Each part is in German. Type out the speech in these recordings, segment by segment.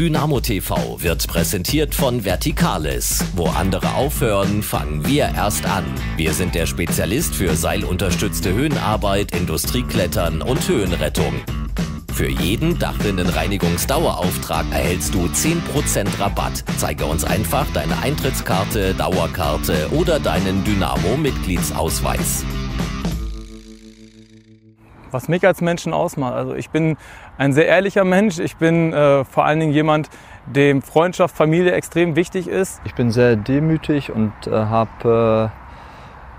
Dynamo TV wird präsentiert von Verticales. Wo andere aufhören, fangen wir erst an. Wir sind der Spezialist für seilunterstützte Höhenarbeit, Industrieklettern und Höhenrettung. Für jeden Dachrinnenreinigungsdauerauftrag erhältst du 10% Rabatt. Zeige uns einfach deine Eintrittskarte, Dauerkarte oder deinen Dynamo-Mitgliedsausweis. Was mich als Menschen ausmacht. Also ich bin ein sehr ehrlicher Mensch. Ich bin äh, vor allen Dingen jemand, dem Freundschaft, Familie extrem wichtig ist. Ich bin sehr demütig und äh, habe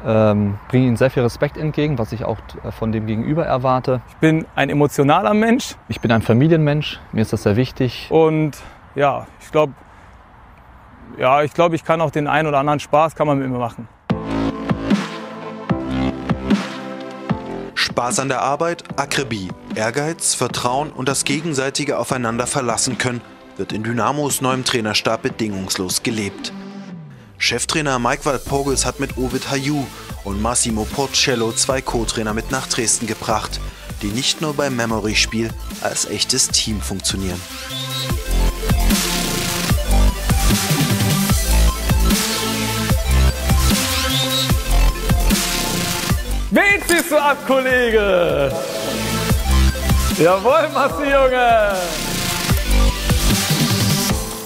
ähm, bringe ihnen sehr viel Respekt entgegen, was ich auch äh, von dem Gegenüber erwarte. Ich bin ein emotionaler Mensch. Ich bin ein Familienmensch, mir ist das sehr wichtig. Und ja, ich glaube, ja, ich glaube, ich kann auch den einen oder anderen Spaß kann man mit mir machen. Spaß an der Arbeit, Akribie, Ehrgeiz, Vertrauen und das gegenseitige Aufeinander verlassen können, wird in Dynamos neuem Trainerstab bedingungslos gelebt. Cheftrainer Mike Walpurgis hat mit Ovid Hayu und Massimo Porcello zwei Co-Trainer mit nach Dresden gebracht, die nicht nur beim Memory-Spiel als echtes Team funktionieren. Ziehst du ab, Kollege? Jawohl, Massi, Junge!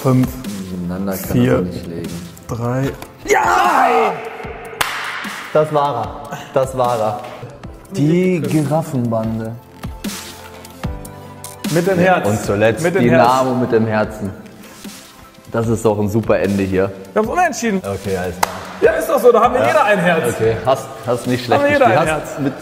Fünf, Nebeneinander kann Vier. nicht legen. drei, Ja! Das war er. Das war er. Die Giraffenbande. mit dem Herz. Und zuletzt mit dem Dynamo Herz. mit dem Herzen. Das ist doch ein super Ende hier. Wir haben unentschieden. Okay, alles klar. Ja, ist doch so, da haben wir jeder ein Herz. Okay, hast, hast nicht schlecht Aber jeder ein Hast Herz. mit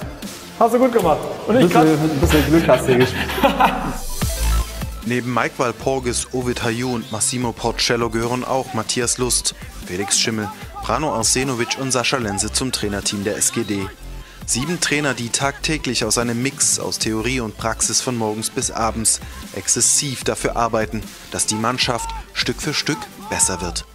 Hast du gut gemacht. Und ich kann, bisschen, mit ein bisschen Glück hast du gespielt. Neben Mike Walpurgis, Ovid Hayu und Massimo Porcello gehören auch Matthias Lust, Felix Schimmel, Brano Arsenovic und Sascha Lenze zum Trainerteam der SGD. Sieben Trainer, die tagtäglich aus einem Mix aus Theorie und Praxis von morgens bis abends exzessiv dafür arbeiten, dass die Mannschaft Stück für Stück besser wird.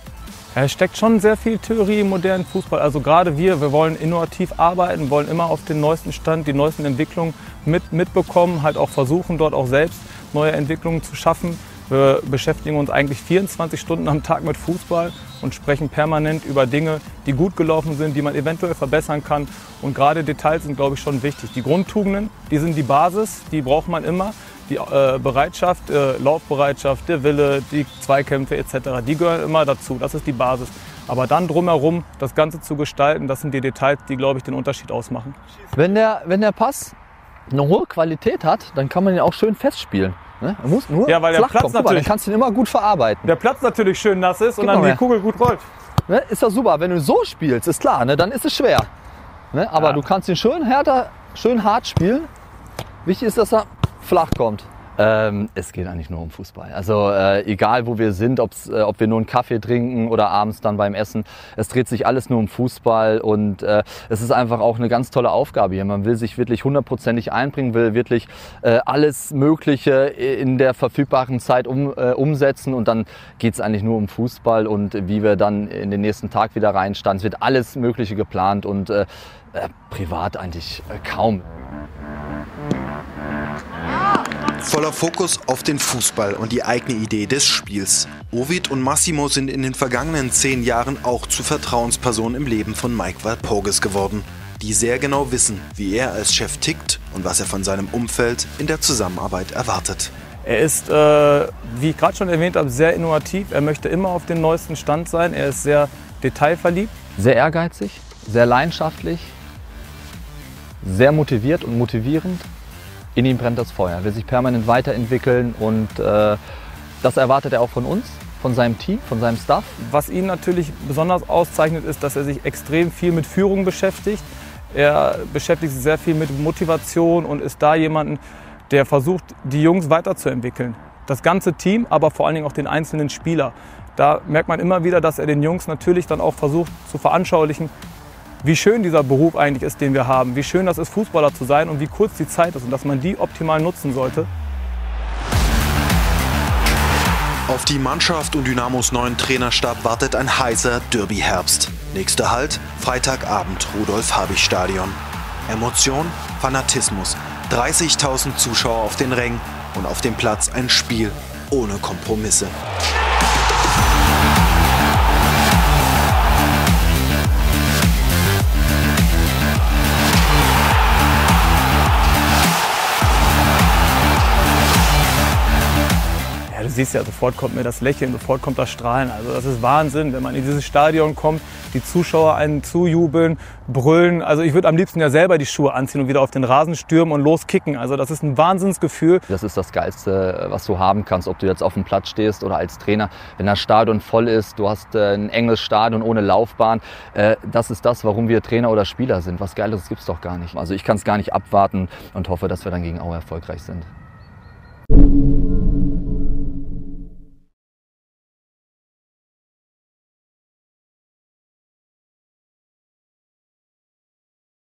Es steckt schon sehr viel Theorie im modernen Fußball. Also gerade wir, wir wollen innovativ arbeiten, wollen immer auf den neuesten Stand, die neuesten Entwicklungen mit, mitbekommen, halt auch versuchen, dort auch selbst neue Entwicklungen zu schaffen. Wir beschäftigen uns eigentlich 24 Stunden am Tag mit Fußball und sprechen permanent über Dinge, die gut gelaufen sind, die man eventuell verbessern kann. Und gerade Details sind, glaube ich, schon wichtig. Die Grundtugenden, die sind die Basis, die braucht man immer. Die äh, Bereitschaft, äh, Laufbereitschaft, der Wille, die Zweikämpfe etc., die gehören immer dazu. Das ist die Basis. Aber dann drumherum das Ganze zu gestalten, das sind die Details, die, glaube ich, den Unterschied ausmachen. Wenn der, wenn der Pass eine hohe Qualität hat, dann kann man ihn auch schön festspielen. Ne? Er muss nur Ja, weil der Platz kommen. Guck mal, natürlich- dann kannst du ihn immer gut verarbeiten. Der Platz natürlich schön nass ist und Gib dann mal die. Kugel gut rollt. Ne? Ist doch super. Wenn du so spielst, ist klar, ne? dann ist es schwer. Ne? Aber Ja. du kannst ihn schön härter, schön hart spielen. Wichtig ist, dass er flach kommt. Ähm, es geht eigentlich nur um Fußball. Also äh, egal, wo wir sind, ob's, äh, ob wir nur einen Kaffee trinken oder abends dann beim Essen, es dreht sich alles nur um Fußball und äh, es ist einfach auch eine ganz tolle Aufgabe hier. Man will sich wirklich hundertprozentig einbringen, will wirklich äh, alles Mögliche in der verfügbaren Zeit um, äh, umsetzen und dann geht es eigentlich nur um Fußball und wie wir dann in den nächsten Tag wieder reinstarten. Es wird alles Mögliche geplant und äh, privat eigentlich kaum. Voller Fokus auf den Fußball und die eigene Idee des Spiels. Ovid und Massimo sind in den vergangenen zehn Jahren auch zu Vertrauenspersonen im Leben von Mike Walpurgis geworden, die sehr genau wissen, wie er als Chef tickt und was er von seinem Umfeld in der Zusammenarbeit erwartet. Er ist, äh, wie ich gerade schon erwähnt habe, sehr innovativ. Er möchte immer auf dem neuesten Stand sein. Er ist sehr detailverliebt. Sehr ehrgeizig, sehr leidenschaftlich, sehr motiviert und motivierend. In ihm brennt das Feuer. Er will sich permanent weiterentwickeln und äh, das erwartet er auch von uns, von seinem Team, von seinem Staff. Was ihn natürlich besonders auszeichnet, ist, dass er sich extrem viel mit Führung beschäftigt. Er beschäftigt sich sehr viel mit Motivation und ist da jemanden, der versucht, die Jungs weiterzuentwickeln. Das ganze Team, aber vor allen Dingen auch den einzelnen Spieler. Da merkt man immer wieder, dass er den Jungs natürlich dann auch versucht zu veranschaulichen, wie schön dieser Beruf eigentlich ist, den wir haben, wie schön das ist, Fußballer zu sein und wie kurz die Zeit ist und dass man die optimal nutzen sollte. Auf die Mannschaft und Dynamos neuen Trainerstab wartet ein heißer Derby-Herbst. Nächster Halt, Freitagabend, Rudolf-Habich-Stadion. Emotion, Fanatismus, 30.000 Zuschauer auf den Rängen und auf dem Platz ein Spiel, ohne Kompromisse. Siehst ja, sofort kommt mir das Lächeln, sofort kommt das Strahlen. Also das ist Wahnsinn, wenn man in dieses Stadion kommt, die Zuschauer einen zujubeln, brüllen. Also ich würde am liebsten ja selber die Schuhe anziehen und wieder auf den Rasen stürmen und loskicken. Also das ist ein Wahnsinnsgefühl. Das ist das Geilste, was du haben kannst, ob du jetzt auf dem Platz stehst oder als Trainer. Wenn das Stadion voll ist, du hast äh, ein enges Stadion ohne Laufbahn. Äh, das ist das, warum wir Trainer oder Spieler sind. Was Geiles gibt's doch gar nicht. Also ich kann es gar nicht abwarten und hoffe, dass wir dann gegen Aue erfolgreich sind.